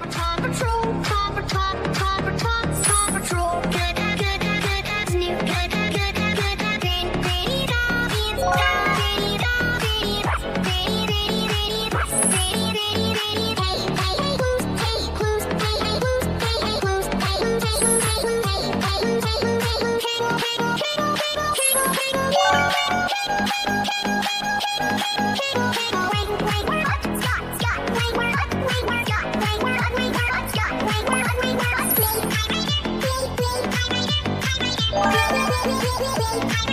Avatar. Baby,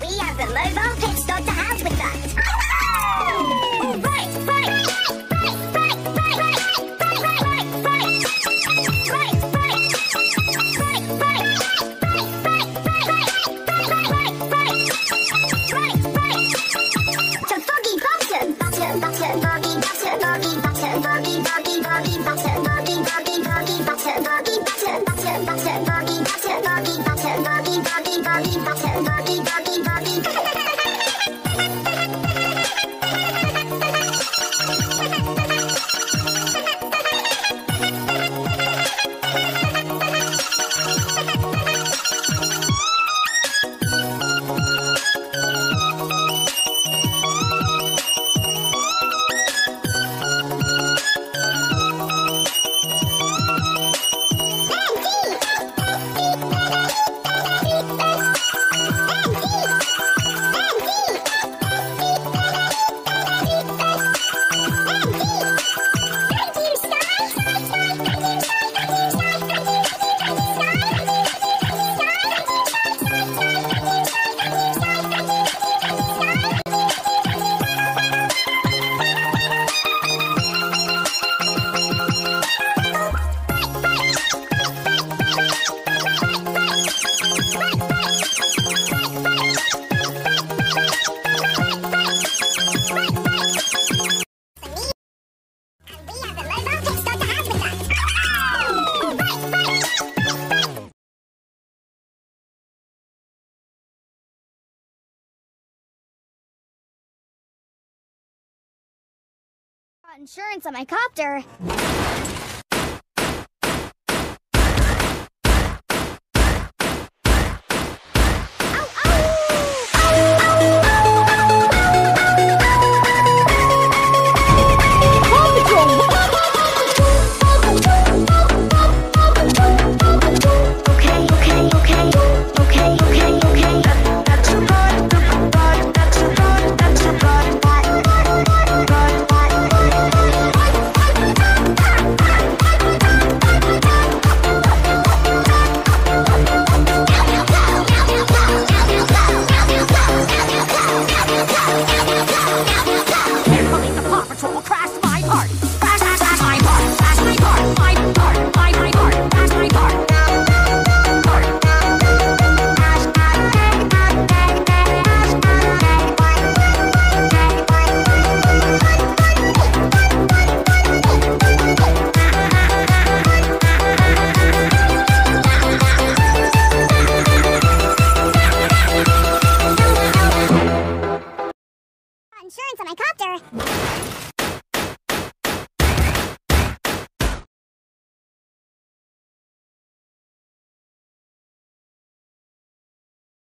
We have the mobile pit stop to have with that. insurance on my copter. crashed my part. Crash, crash, crash my part. Crash my part. My part. My, my part. Crash my part. insurance on my copter.